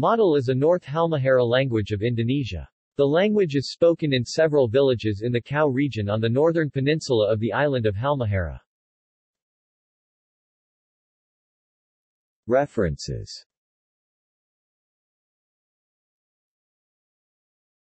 Modole is a North Halmahera language of Indonesia. The language is spoken in several villages in the Kao region on the northern peninsula of the island of Halmahera. References